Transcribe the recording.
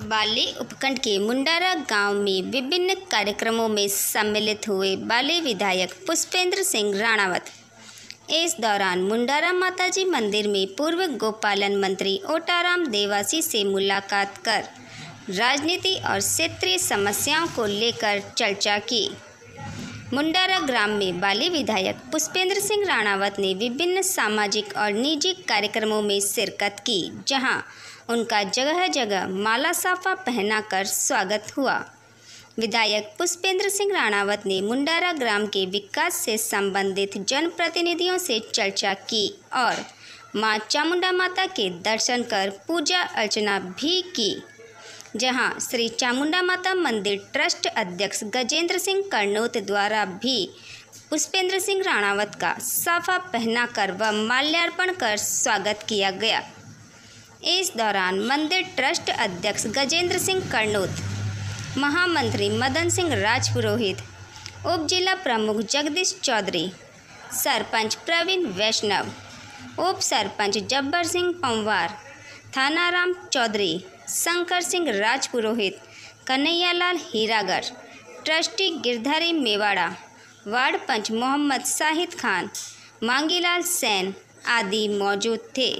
बाली उपखंड के मुंडारा गाँव में विभिन्न कार्यक्रमों में सम्मिलित हुए बाले विधायक पुष्पेंद्र सिंह राणावत। इस दौरान मुंडारा माताजी मंदिर में पूर्व गोपालन मंत्री ओटाराम देवासी से मुलाकात कर, राजनीति और क्षेत्रीय समस्याओं को लेकर चर्चा की। मुंडारा ग्राम में बाली विधायक पुष्पेंद्र सिंह राणावत ने विभिन्न सामाजिक और निजी कार्यक्रमों में शिरकत की, जहाँ उनका जगह जगह माला साफा पहनाकर स्वागत हुआ। विधायक पुष्पेंद्र सिंह राणावत ने मुंडारा ग्राम के विकास से संबंधित जनप्रतिनिधियों से चर्चा की और माँ चामुंडा माता के दर्शन कर पूजा अर्चना भी की। जहाँ श्री चामुंडा माता मंदिर ट्रस्ट अध्यक्ष गजेंद्र सिंह कर्नोत द्वारा भी पुष्पेंद्र सिंह राणावत का साफा पहनाकर व माल्यार्पण कर स्वागत किया गया। इस दौरान मंदिर ट्रस्ट अध्यक्ष गजेंद्र सिंह कर्नोत, महामंत्री मदन सिंह राजपुरोहित, उप जिला प्रमुख जगदीश चौधरी, सरपंच प्रवीण वैष्णव, उप सरपंच जब्बर सिंह पंवार थानाराम चौधरी, शंकर सिंह राजपुरोहित, कन्हैयालाल हीरागर, ट्रस्टी गिरधारी मेवाड़ा, वार्ड पंच मोहम्मद साहिद खान, मांगीलाल सैन आदि मौजूद थे।